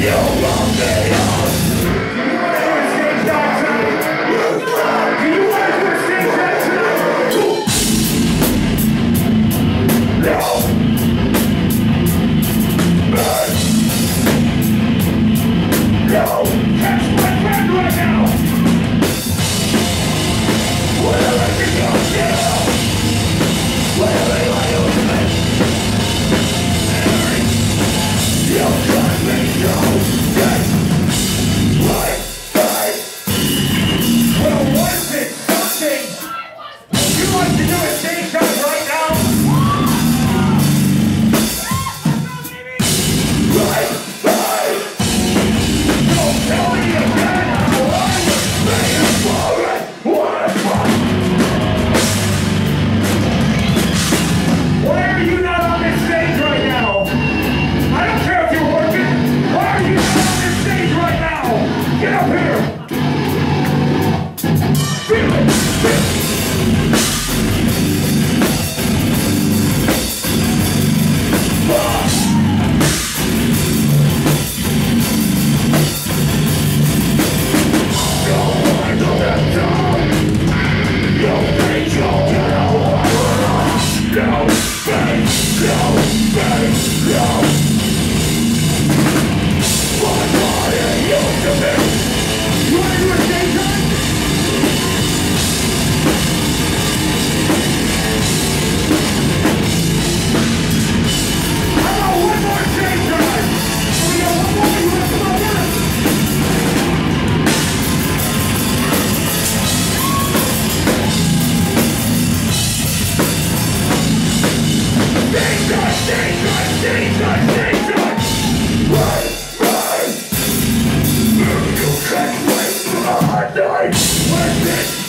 You love me If